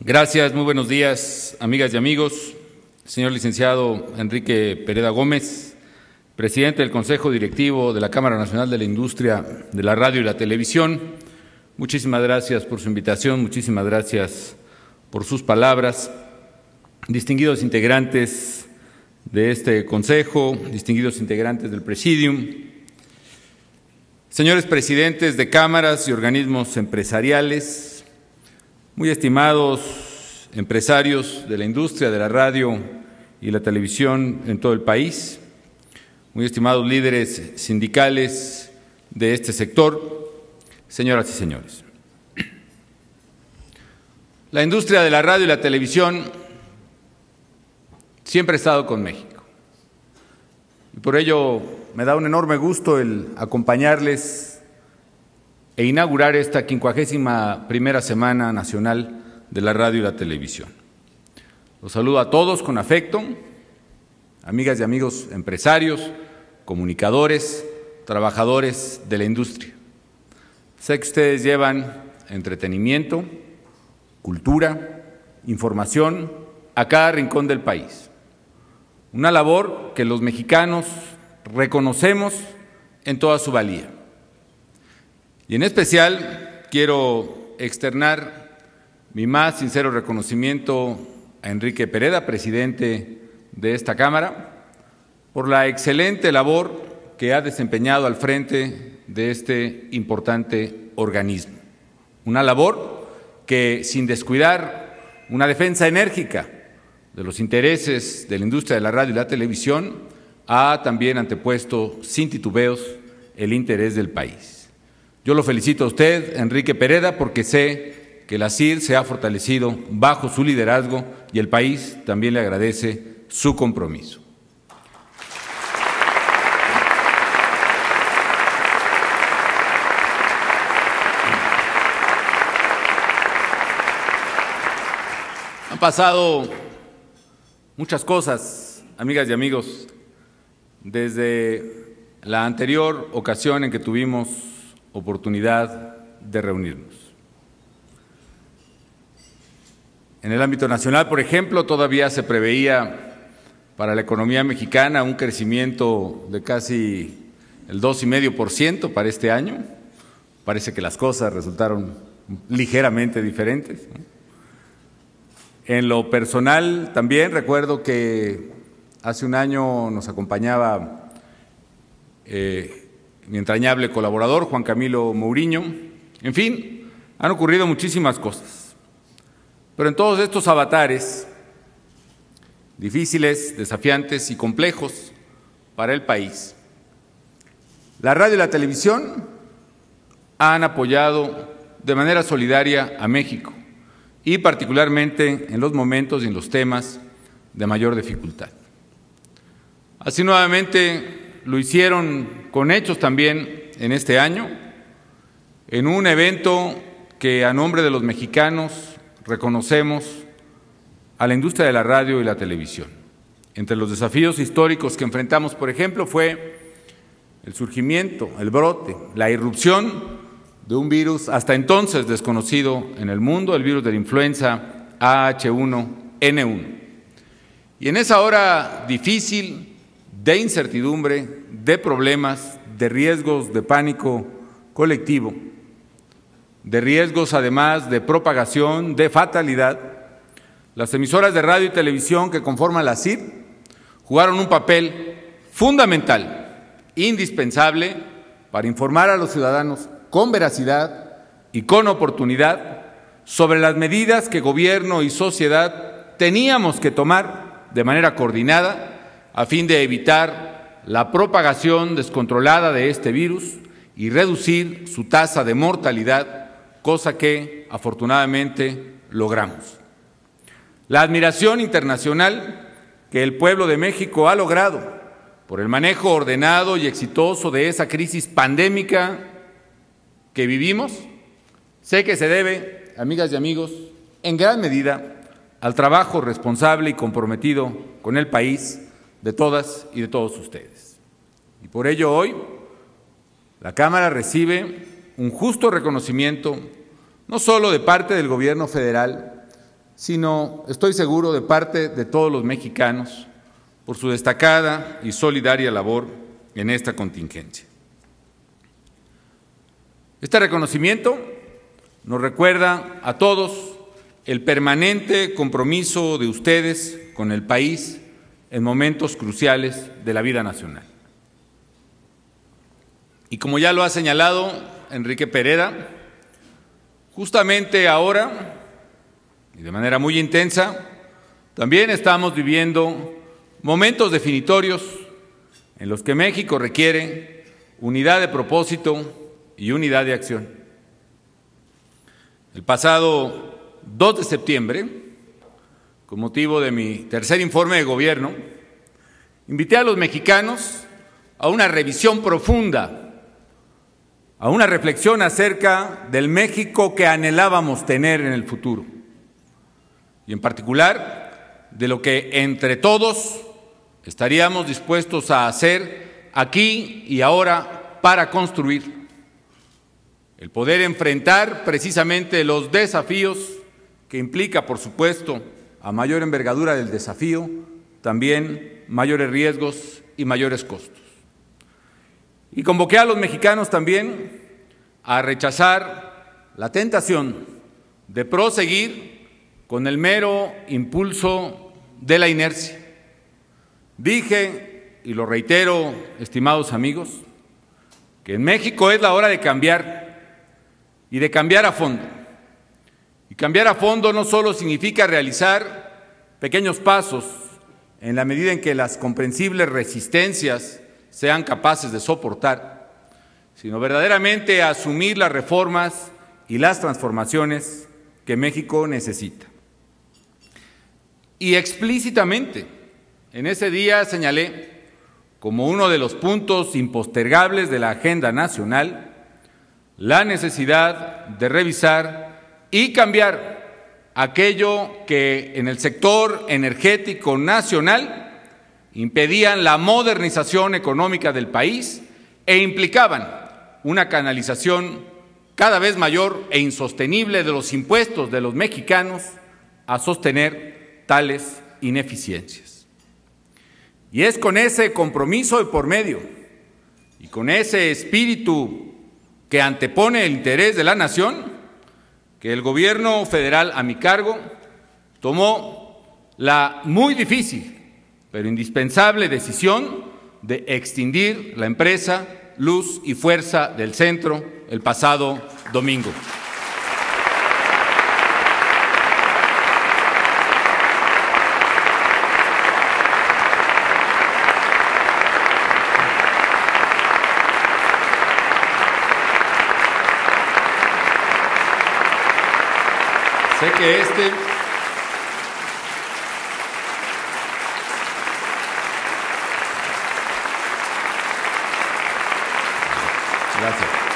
Gracias, muy buenos días, amigas y amigos. Señor licenciado Enrique Pereda Gómez, presidente del Consejo Directivo de la Cámara Nacional de la Industria de la Radio y la Televisión, muchísimas gracias por su invitación, muchísimas gracias por sus palabras. Distinguidos integrantes de este Consejo, distinguidos integrantes del Presidium, señores presidentes de cámaras y organismos empresariales, muy estimados empresarios de la industria de la radio y la televisión en todo el país, muy estimados líderes sindicales de este sector, señoras y señores. La industria de la radio y la televisión siempre ha estado con México. Y por ello me da un enorme gusto el acompañarles e inaugurar esta quincuagésima primera Semana Nacional de la Radio y la Televisión. Los saludo a todos con afecto, amigas y amigos empresarios, comunicadores, trabajadores de la industria. Sé que ustedes llevan entretenimiento, cultura, información a cada rincón del país. Una labor que los mexicanos reconocemos en toda su valía. Y en especial quiero externar mi más sincero reconocimiento a Enrique Pereda, presidente de esta Cámara, por la excelente labor que ha desempeñado al frente de este importante organismo. Una labor que, sin descuidar una defensa enérgica de los intereses de la industria de la radio y la televisión, ha también antepuesto sin titubeos el interés del país. Yo lo felicito a usted, Enrique Pereda, porque sé que la CIR se ha fortalecido bajo su liderazgo y el país también le agradece su compromiso. Han pasado muchas cosas, amigas y amigos, desde la anterior ocasión en que tuvimos oportunidad de reunirnos. En el ámbito nacional, por ejemplo, todavía se preveía para la economía mexicana un crecimiento de casi el 2,5% para este año. Parece que las cosas resultaron ligeramente diferentes. En lo personal también recuerdo que hace un año nos acompañaba eh, mi entrañable colaborador, Juan Camilo Mourinho. En fin, han ocurrido muchísimas cosas. Pero en todos estos avatares, difíciles, desafiantes y complejos para el país, la radio y la televisión han apoyado de manera solidaria a México y particularmente en los momentos y en los temas de mayor dificultad. Así nuevamente lo hicieron con hechos también en este año, en un evento que a nombre de los mexicanos reconocemos a la industria de la radio y la televisión. Entre los desafíos históricos que enfrentamos, por ejemplo, fue el surgimiento, el brote, la irrupción de un virus hasta entonces desconocido en el mundo, el virus de la influenza AH1N1. Y en esa hora difícil, de incertidumbre, de problemas, de riesgos de pánico colectivo, de riesgos además de propagación, de fatalidad, las emisoras de radio y televisión que conforman la CID jugaron un papel fundamental, indispensable, para informar a los ciudadanos con veracidad y con oportunidad sobre las medidas que gobierno y sociedad teníamos que tomar de manera coordinada a fin de evitar la propagación descontrolada de este virus y reducir su tasa de mortalidad, cosa que afortunadamente logramos. La admiración internacional que el pueblo de México ha logrado por el manejo ordenado y exitoso de esa crisis pandémica que vivimos, sé que se debe, amigas y amigos, en gran medida al trabajo responsable y comprometido con el país de todas y de todos ustedes. Y por ello hoy la Cámara recibe un justo reconocimiento no solo de parte del Gobierno federal, sino, estoy seguro, de parte de todos los mexicanos por su destacada y solidaria labor en esta contingencia. Este reconocimiento nos recuerda a todos el permanente compromiso de ustedes con el país en momentos cruciales de la vida nacional. Y como ya lo ha señalado Enrique Pereda, justamente ahora y de manera muy intensa, también estamos viviendo momentos definitorios en los que México requiere unidad de propósito y unidad de acción. El pasado 2 de septiembre, con motivo de mi tercer informe de gobierno, invité a los mexicanos a una revisión profunda, a una reflexión acerca del México que anhelábamos tener en el futuro y en particular de lo que entre todos estaríamos dispuestos a hacer aquí y ahora para construir. El poder enfrentar precisamente los desafíos que implica, por supuesto, a mayor envergadura del desafío, también mayores riesgos y mayores costos. Y convoqué a los mexicanos también a rechazar la tentación de proseguir con el mero impulso de la inercia. Dije, y lo reitero, estimados amigos, que en México es la hora de cambiar y de cambiar a fondo. Cambiar a fondo no solo significa realizar pequeños pasos en la medida en que las comprensibles resistencias sean capaces de soportar, sino verdaderamente asumir las reformas y las transformaciones que México necesita. Y explícitamente, en ese día señalé como uno de los puntos impostergables de la agenda nacional la necesidad de revisar y cambiar aquello que en el sector energético nacional impedían la modernización económica del país e implicaban una canalización cada vez mayor e insostenible de los impuestos de los mexicanos a sostener tales ineficiencias. Y es con ese compromiso de por medio y con ese espíritu que antepone el interés de la nación que el gobierno federal a mi cargo tomó la muy difícil pero indispensable decisión de extinguir la empresa Luz y Fuerza del Centro el pasado domingo. Este Gracias.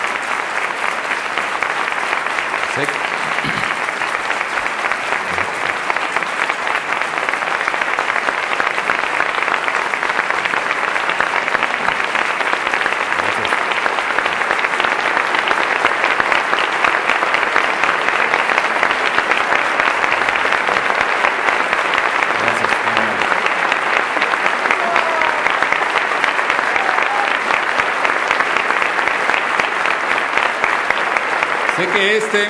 Sé que este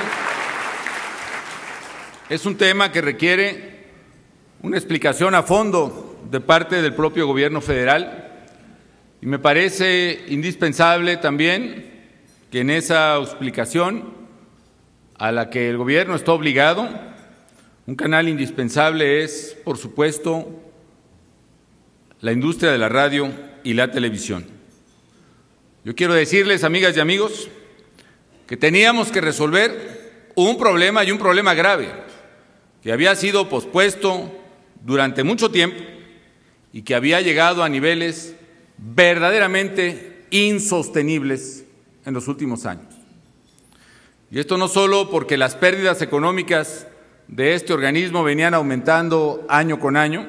es un tema que requiere una explicación a fondo de parte del propio gobierno federal y me parece indispensable también que en esa explicación a la que el gobierno está obligado, un canal indispensable es, por supuesto, la industria de la radio y la televisión. Yo quiero decirles, amigas y amigos, que teníamos que resolver un problema y un problema grave que había sido pospuesto durante mucho tiempo y que había llegado a niveles verdaderamente insostenibles en los últimos años. Y esto no solo porque las pérdidas económicas de este organismo venían aumentando año con año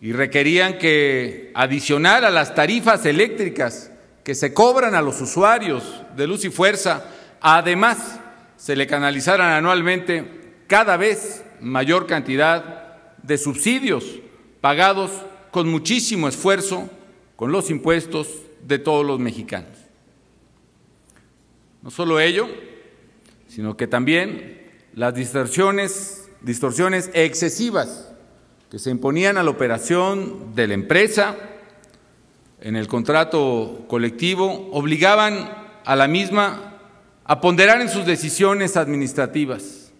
y requerían que adicionar a las tarifas eléctricas que se cobran a los usuarios de luz y fuerza, además se le canalizaran anualmente cada vez mayor cantidad de subsidios pagados con muchísimo esfuerzo con los impuestos de todos los mexicanos. No solo ello, sino que también las distorsiones, distorsiones excesivas que se imponían a la operación de la empresa en el contrato colectivo obligaban a la misma a ponderar en sus decisiones administrativas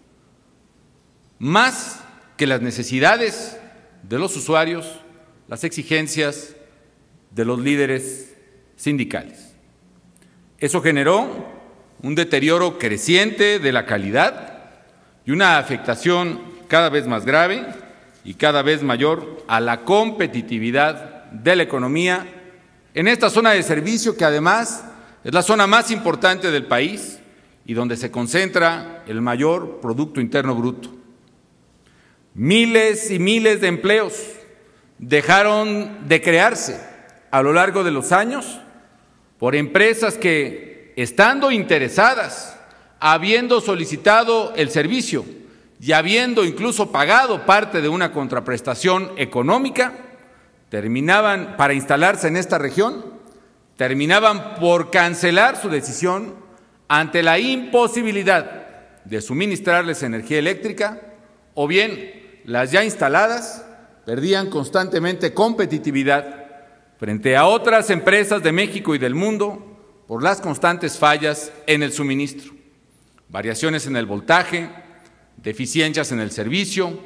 más que las necesidades de los usuarios, las exigencias de los líderes sindicales. Eso generó un deterioro creciente de la calidad y una afectación cada vez más grave y cada vez mayor a la competitividad de la economía en esta zona de servicio que además es la zona más importante del país y donde se concentra el mayor Producto Interno Bruto. Miles y miles de empleos dejaron de crearse a lo largo de los años por empresas que, estando interesadas, habiendo solicitado el servicio y habiendo incluso pagado parte de una contraprestación económica, terminaban para instalarse en esta región, terminaban por cancelar su decisión ante la imposibilidad de suministrarles energía eléctrica o bien las ya instaladas perdían constantemente competitividad frente a otras empresas de México y del mundo por las constantes fallas en el suministro, variaciones en el voltaje, deficiencias en el servicio,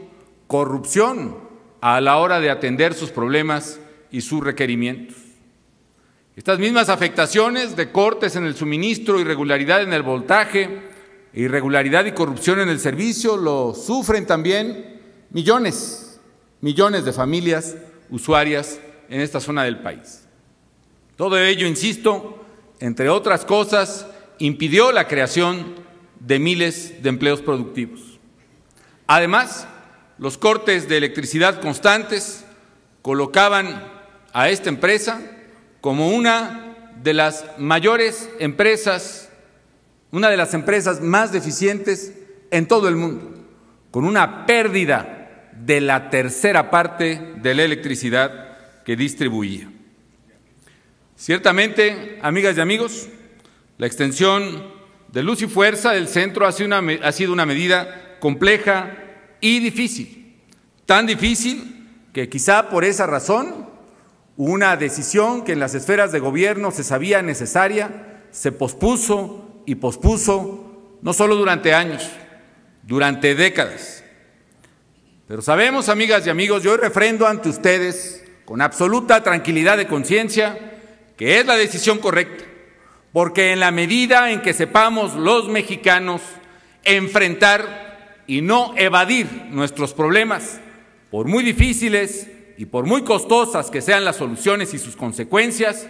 corrupción a la hora de atender sus problemas y sus requerimientos. Estas mismas afectaciones de cortes en el suministro, irregularidad en el voltaje, irregularidad y corrupción en el servicio lo sufren también millones, millones de familias usuarias en esta zona del país. Todo ello, insisto, entre otras cosas, impidió la creación de miles de empleos productivos. Además, los cortes de electricidad constantes colocaban a esta empresa como una de las mayores empresas, una de las empresas más deficientes en todo el mundo, con una pérdida de la tercera parte de la electricidad que distribuía. Ciertamente, amigas y amigos, la extensión de luz y fuerza del centro ha sido una, ha sido una medida compleja y difícil, tan difícil que quizá por esa razón una decisión que en las esferas de gobierno se sabía necesaria se pospuso y pospuso no solo durante años, durante décadas. Pero sabemos, amigas y amigos, yo refrendo ante ustedes con absoluta tranquilidad de conciencia que es la decisión correcta, porque en la medida en que sepamos los mexicanos enfrentar y no evadir nuestros problemas, por muy difíciles y por muy costosas que sean las soluciones y sus consecuencias,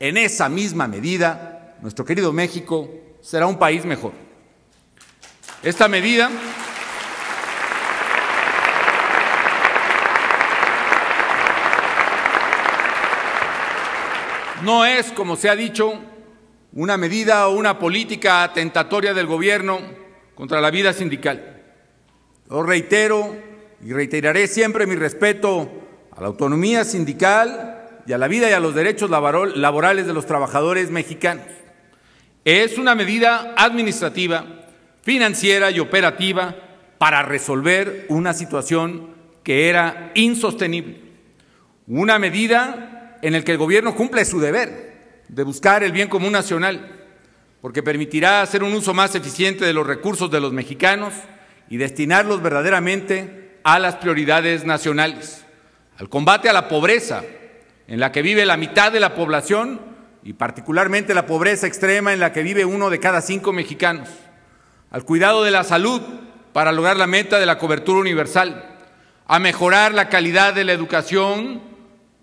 en esa misma medida nuestro querido México será un país mejor. Esta medida no es, como se ha dicho, una medida o una política atentatoria del gobierno contra la vida sindical. Reitero y reiteraré siempre mi respeto a la autonomía sindical y a la vida y a los derechos laborales de los trabajadores mexicanos. Es una medida administrativa, financiera y operativa para resolver una situación que era insostenible. Una medida en el que el gobierno cumple su deber de buscar el bien común nacional, porque permitirá hacer un uso más eficiente de los recursos de los mexicanos y destinarlos verdaderamente a las prioridades nacionales, al combate a la pobreza, en la que vive la mitad de la población y particularmente la pobreza extrema en la que vive uno de cada cinco mexicanos, al cuidado de la salud para lograr la meta de la cobertura universal, a mejorar la calidad de la educación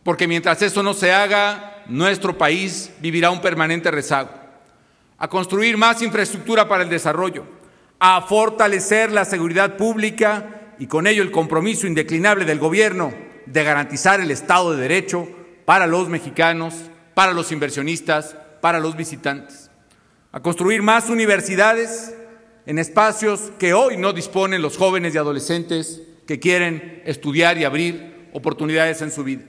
porque mientras eso no se haga, nuestro país vivirá un permanente rezago. A construir más infraestructura para el desarrollo, a fortalecer la seguridad pública y con ello el compromiso indeclinable del gobierno de garantizar el Estado de Derecho para los mexicanos, para los inversionistas, para los visitantes. A construir más universidades en espacios que hoy no disponen los jóvenes y adolescentes que quieren estudiar y abrir oportunidades en su vida.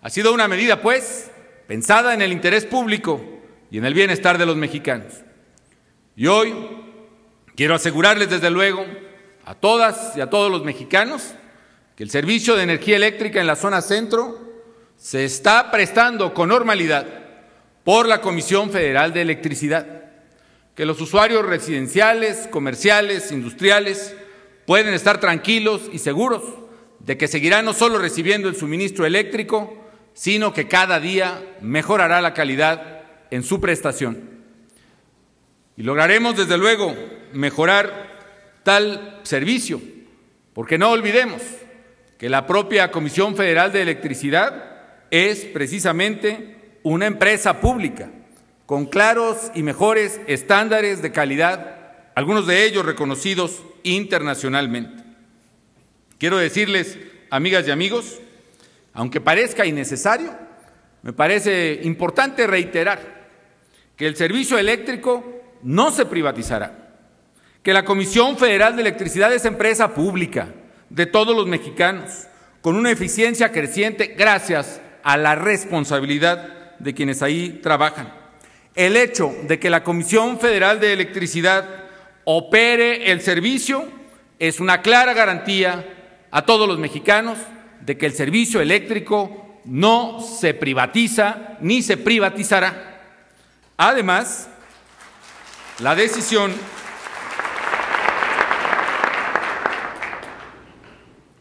Ha sido una medida, pues, pensada en el interés público y en el bienestar de los mexicanos. Y hoy quiero asegurarles, desde luego, a todas y a todos los mexicanos que el servicio de energía eléctrica en la zona centro se está prestando con normalidad por la Comisión Federal de Electricidad, que los usuarios residenciales, comerciales, industriales pueden estar tranquilos y seguros de que seguirán no solo recibiendo el suministro eléctrico, sino que cada día mejorará la calidad en su prestación. Y lograremos, desde luego, mejorar tal servicio, porque no olvidemos que la propia Comisión Federal de Electricidad es precisamente una empresa pública con claros y mejores estándares de calidad, algunos de ellos reconocidos internacionalmente. Quiero decirles, amigas y amigos, aunque parezca innecesario, me parece importante reiterar que el servicio eléctrico no se privatizará, que la Comisión Federal de Electricidad es empresa pública de todos los mexicanos, con una eficiencia creciente gracias a la responsabilidad de quienes ahí trabajan. El hecho de que la Comisión Federal de Electricidad opere el servicio es una clara garantía a todos los mexicanos de que el servicio eléctrico no se privatiza ni se privatizará. Además, la decisión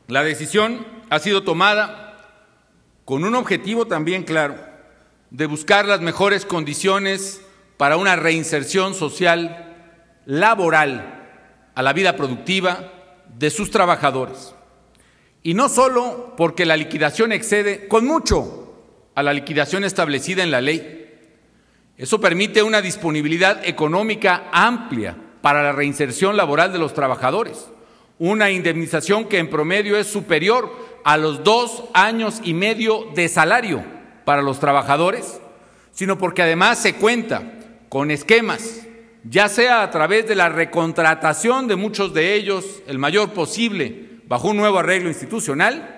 la decisión ha sido tomada con un objetivo también claro, de buscar las mejores condiciones para una reinserción social, laboral, a la vida productiva de sus trabajadores. Y no solo porque la liquidación excede con mucho a la liquidación establecida en la ley. Eso permite una disponibilidad económica amplia para la reinserción laboral de los trabajadores, una indemnización que en promedio es superior a los dos años y medio de salario para los trabajadores, sino porque además se cuenta con esquemas, ya sea a través de la recontratación de muchos de ellos, el mayor posible, bajo un nuevo arreglo institucional,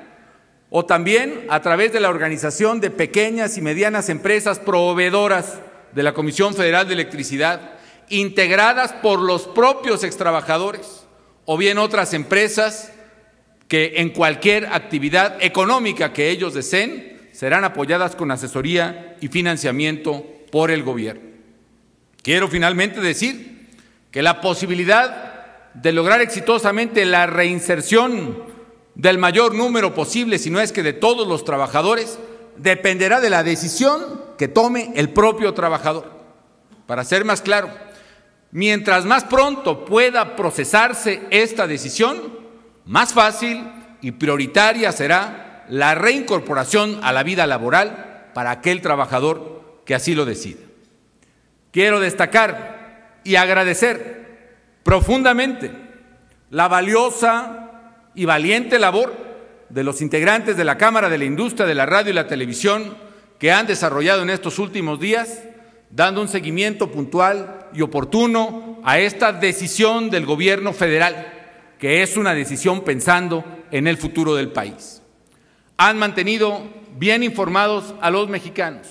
o también a través de la organización de pequeñas y medianas empresas proveedoras de la Comisión Federal de Electricidad, integradas por los propios extrabajadores, o bien otras empresas que en cualquier actividad económica que ellos deseen serán apoyadas con asesoría y financiamiento por el gobierno. Quiero finalmente decir que la posibilidad de lograr exitosamente la reinserción del mayor número posible, si no es que de todos los trabajadores, dependerá de la decisión que tome el propio trabajador. Para ser más claro, mientras más pronto pueda procesarse esta decisión, más fácil y prioritaria será la reincorporación a la vida laboral para aquel trabajador que así lo decida. Quiero destacar y agradecer profundamente la valiosa y valiente labor de los integrantes de la Cámara de la Industria de la Radio y la Televisión que han desarrollado en estos últimos días, dando un seguimiento puntual y oportuno a esta decisión del Gobierno federal que es una decisión pensando en el futuro del país. Han mantenido bien informados a los mexicanos.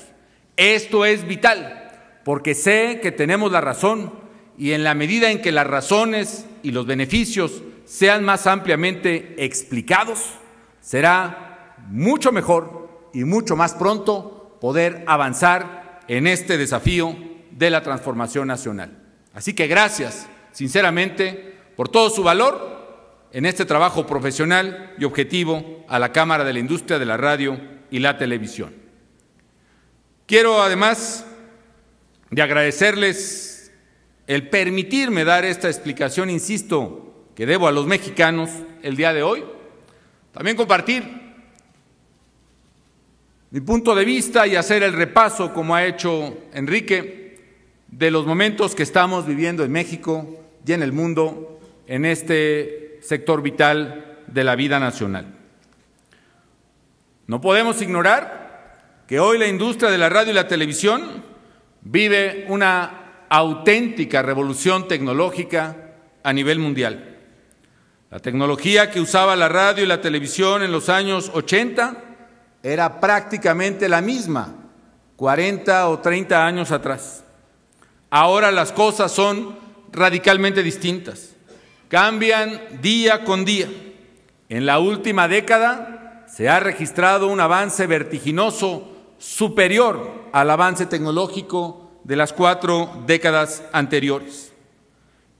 Esto es vital, porque sé que tenemos la razón y en la medida en que las razones y los beneficios sean más ampliamente explicados, será mucho mejor y mucho más pronto poder avanzar en este desafío de la transformación nacional. Así que gracias, sinceramente, por todo su valor en este trabajo profesional y objetivo a la Cámara de la Industria de la Radio y la Televisión. Quiero además de agradecerles el permitirme dar esta explicación, insisto, que debo a los mexicanos el día de hoy, también compartir mi punto de vista y hacer el repaso, como ha hecho Enrique, de los momentos que estamos viviendo en México y en el mundo en este sector vital de la vida nacional. No podemos ignorar que hoy la industria de la radio y la televisión vive una auténtica revolución tecnológica a nivel mundial. La tecnología que usaba la radio y la televisión en los años 80 era prácticamente la misma 40 o 30 años atrás. Ahora las cosas son radicalmente distintas, cambian día con día. En la última década se ha registrado un avance vertiginoso superior al avance tecnológico de las cuatro décadas anteriores.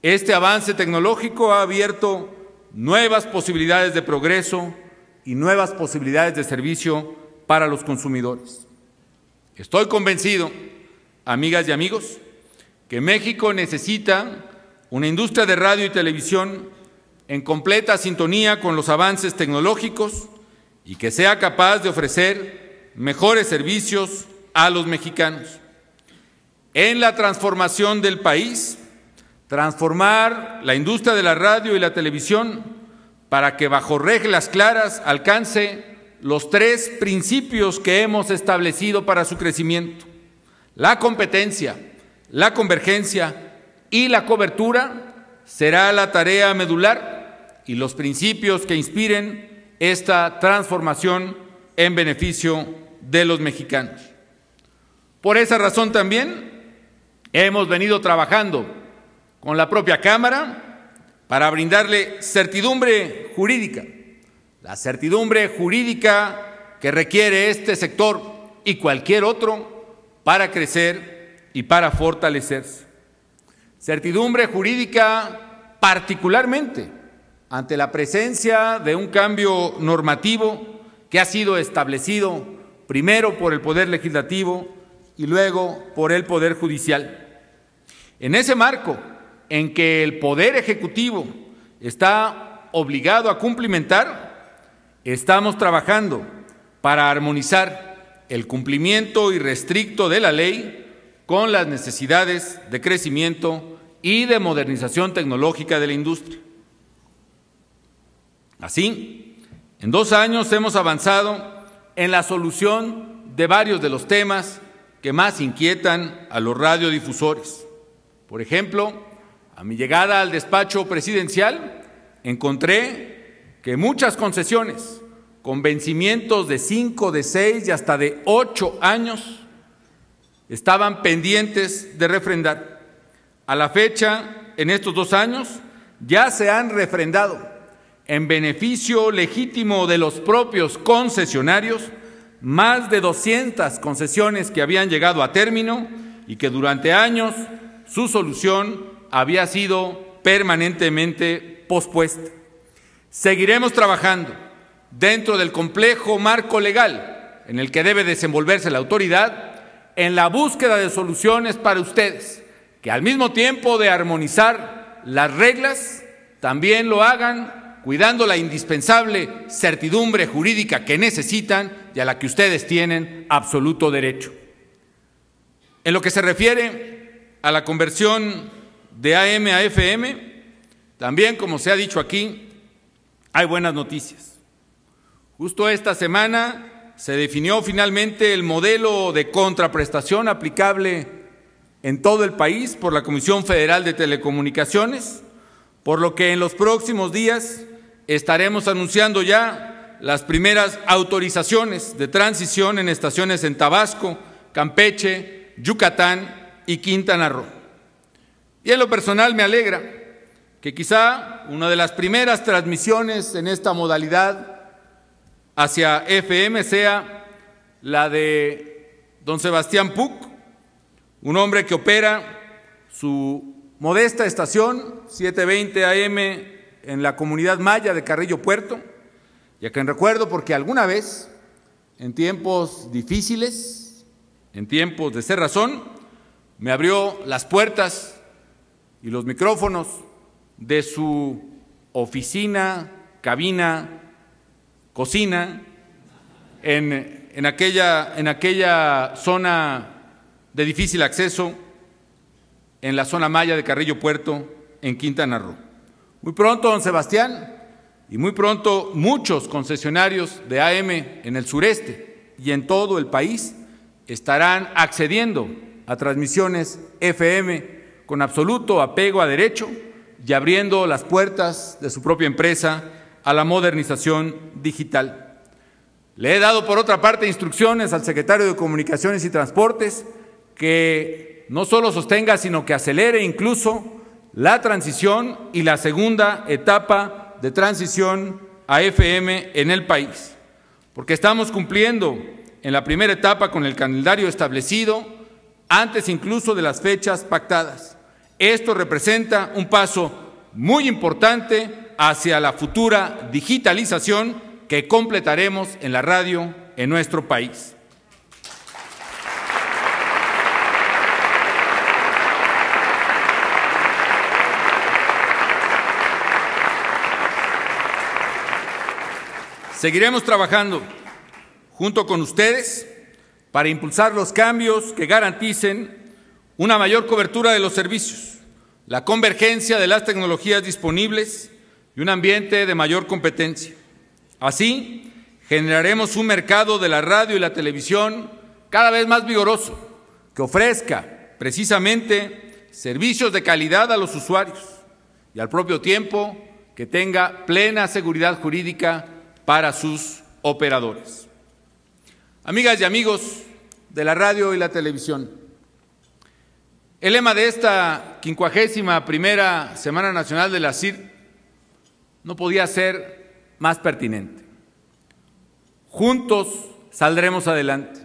Este avance tecnológico ha abierto nuevas posibilidades de progreso y nuevas posibilidades de servicio para los consumidores. Estoy convencido, amigas y amigos, que México necesita una industria de radio y televisión en completa sintonía con los avances tecnológicos y que sea capaz de ofrecer mejores servicios a los mexicanos. En la transformación del país, transformar la industria de la radio y la televisión para que bajo reglas claras alcance los tres principios que hemos establecido para su crecimiento. La competencia, la convergencia y la cobertura será la tarea medular y los principios que inspiren esta transformación en beneficio de los mexicanos. Por esa razón también hemos venido trabajando con la propia Cámara para brindarle certidumbre jurídica, la certidumbre jurídica que requiere este sector y cualquier otro para crecer y para fortalecerse. Certidumbre jurídica particularmente ante la presencia de un cambio normativo que ha sido establecido primero por el Poder Legislativo y luego por el Poder Judicial. En ese marco, en que el Poder Ejecutivo está obligado a cumplimentar, estamos trabajando para armonizar el cumplimiento irrestricto de la ley con las necesidades de crecimiento y de modernización tecnológica de la industria. Así, en dos años hemos avanzado en la solución de varios de los temas que más inquietan a los radiodifusores. Por ejemplo, a mi llegada al despacho presidencial, encontré que muchas concesiones con vencimientos de cinco, de seis y hasta de ocho años estaban pendientes de refrendar. A la fecha, en estos dos años, ya se han refrendado en beneficio legítimo de los propios concesionarios más de 200 concesiones que habían llegado a término y que durante años su solución había sido permanentemente pospuesta. Seguiremos trabajando dentro del complejo marco legal en el que debe desenvolverse la autoridad en la búsqueda de soluciones para ustedes, que al mismo tiempo de armonizar las reglas, también lo hagan cuidando la indispensable certidumbre jurídica que necesitan y a la que ustedes tienen absoluto derecho. En lo que se refiere a la conversión de AM a FM, también como se ha dicho aquí, hay buenas noticias. Justo esta semana se definió finalmente el modelo de contraprestación aplicable en todo el país por la Comisión Federal de Telecomunicaciones, por lo que en los próximos días estaremos anunciando ya las primeras autorizaciones de transición en estaciones en Tabasco, Campeche, Yucatán y Quintana Roo. Y en lo personal me alegra que quizá una de las primeras transmisiones en esta modalidad hacia FM sea la de don Sebastián Puc, un hombre que opera su modesta estación 720 AM en la comunidad maya de Carrillo Puerto, ya que recuerdo porque alguna vez, en tiempos difíciles, en tiempos de cerrazón, me abrió las puertas y los micrófonos de su oficina, cabina, cocina, en, en, aquella, en aquella zona de difícil acceso, en la zona maya de Carrillo Puerto, en Quintana Roo. Muy pronto, don Sebastián, y muy pronto muchos concesionarios de AM en el sureste y en todo el país estarán accediendo a transmisiones FM con absoluto apego a derecho y abriendo las puertas de su propia empresa a la modernización digital. Le he dado, por otra parte, instrucciones al secretario de Comunicaciones y Transportes que no solo sostenga, sino que acelere incluso la transición y la segunda etapa de transición a FM en el país, porque estamos cumpliendo en la primera etapa con el calendario establecido antes incluso de las fechas pactadas. Esto representa un paso muy importante hacia la futura digitalización que completaremos en la radio en nuestro país. Seguiremos trabajando junto con ustedes para impulsar los cambios que garanticen una mayor cobertura de los servicios, la convergencia de las tecnologías disponibles y un ambiente de mayor competencia. Así, generaremos un mercado de la radio y la televisión cada vez más vigoroso, que ofrezca precisamente servicios de calidad a los usuarios y al propio tiempo que tenga plena seguridad jurídica para sus operadores. Amigas y amigos de la radio y la televisión, el lema de esta quincuagésima primera Semana Nacional de la CIR no podía ser más pertinente. Juntos saldremos adelante.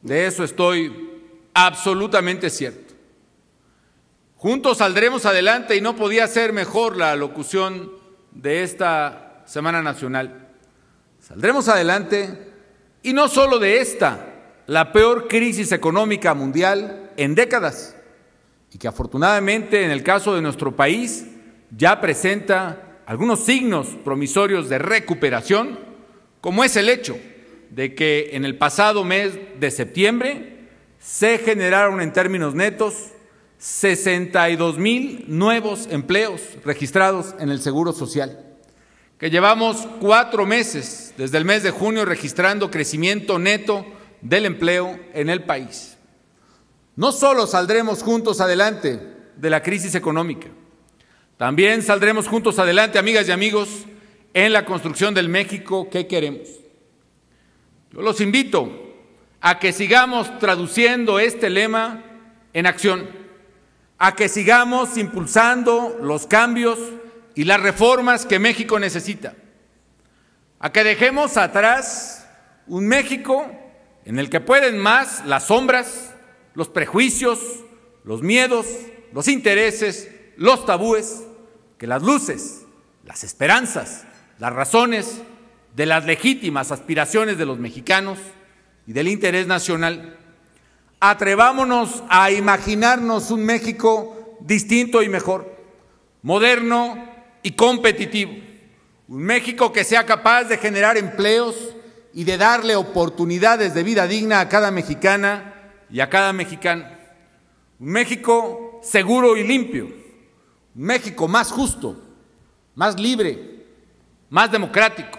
De eso estoy absolutamente cierto. Juntos saldremos adelante y no podía ser mejor la locución de esta Semana Nacional. Saldremos adelante y no solo de esta, la peor crisis económica mundial en décadas y que afortunadamente en el caso de nuestro país ya presenta algunos signos promisorios de recuperación, como es el hecho de que en el pasado mes de septiembre se generaron en términos netos 62 mil nuevos empleos registrados en el Seguro Social que llevamos cuatro meses desde el mes de junio registrando crecimiento neto del empleo en el país. No solo saldremos juntos adelante de la crisis económica, también saldremos juntos adelante, amigas y amigos, en la construcción del México que queremos. Yo los invito a que sigamos traduciendo este lema en acción, a que sigamos impulsando los cambios y las reformas que México necesita. A que dejemos atrás un México en el que pueden más las sombras, los prejuicios, los miedos, los intereses, los tabúes, que las luces, las esperanzas, las razones de las legítimas aspiraciones de los mexicanos y del interés nacional. Atrevámonos a imaginarnos un México distinto y mejor, moderno, y competitivo. Un México que sea capaz de generar empleos y de darle oportunidades de vida digna a cada mexicana y a cada mexicano. Un México seguro y limpio. Un México más justo, más libre, más democrático.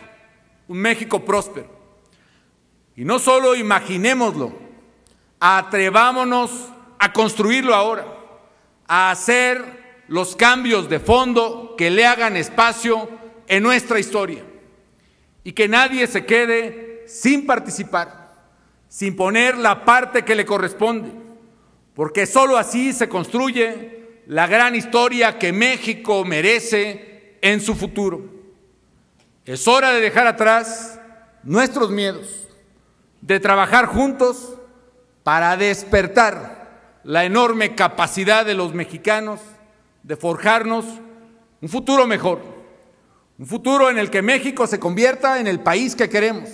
Un México próspero. Y no solo imaginémoslo, atrevámonos a construirlo ahora, a hacer los cambios de fondo que le hagan espacio en nuestra historia y que nadie se quede sin participar, sin poner la parte que le corresponde, porque sólo así se construye la gran historia que México merece en su futuro. Es hora de dejar atrás nuestros miedos, de trabajar juntos para despertar la enorme capacidad de los mexicanos de forjarnos un futuro mejor, un futuro en el que México se convierta en el país que queremos,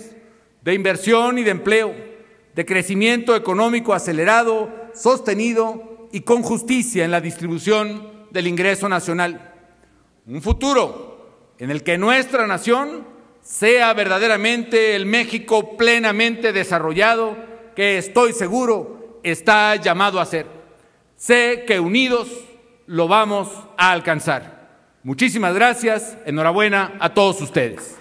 de inversión y de empleo, de crecimiento económico acelerado, sostenido y con justicia en la distribución del ingreso nacional. Un futuro en el que nuestra nación sea verdaderamente el México plenamente desarrollado que estoy seguro está llamado a ser. Sé que unidos lo vamos a alcanzar. Muchísimas gracias, enhorabuena a todos ustedes.